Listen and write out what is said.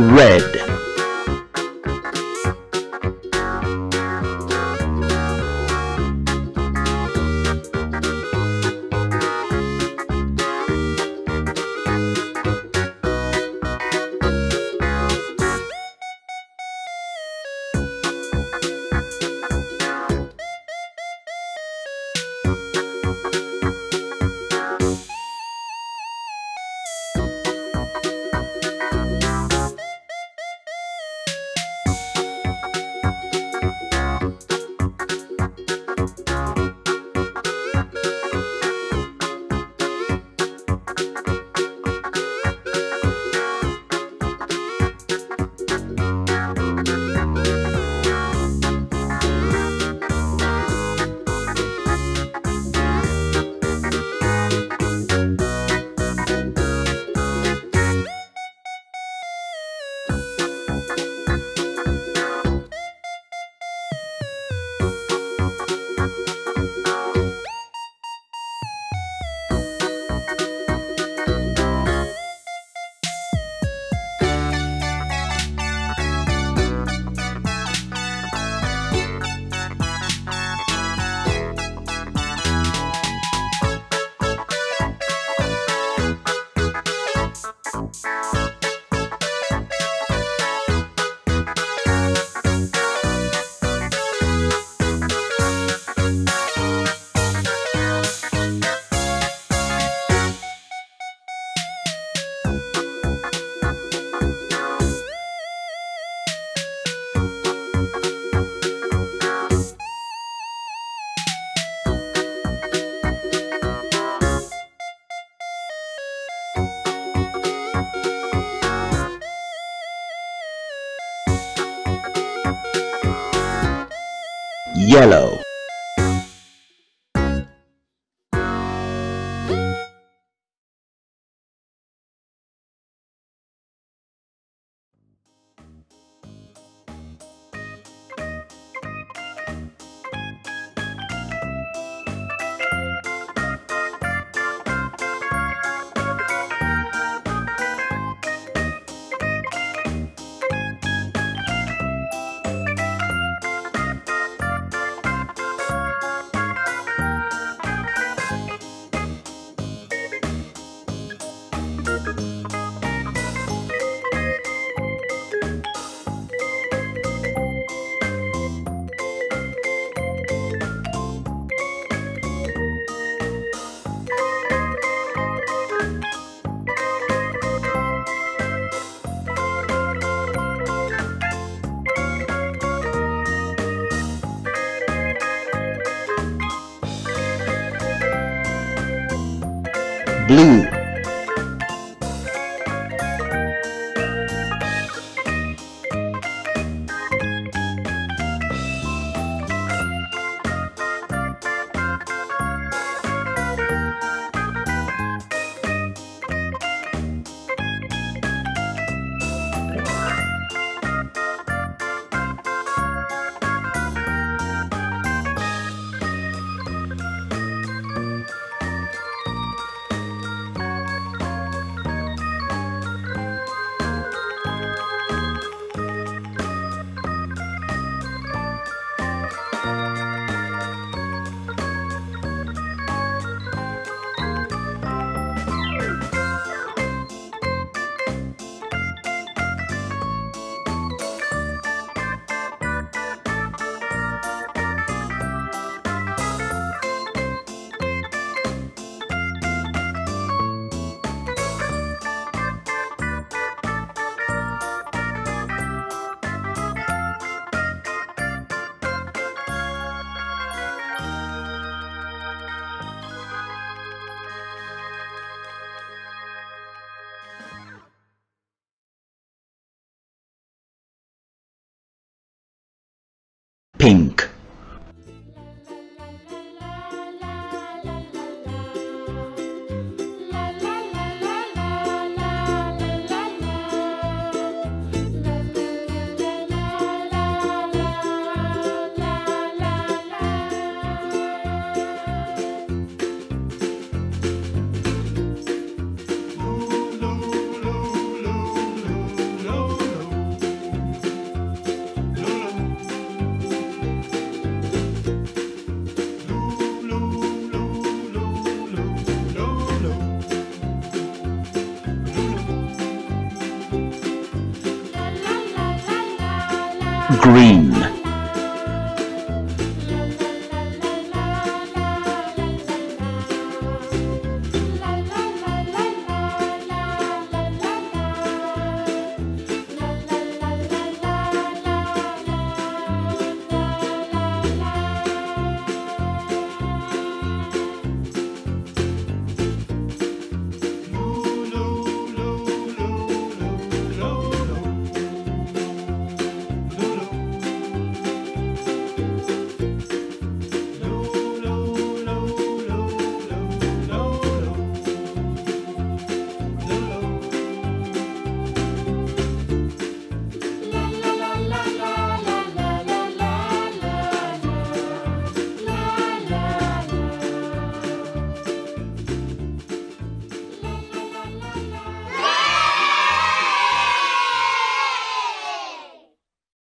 red yellow blue pink green.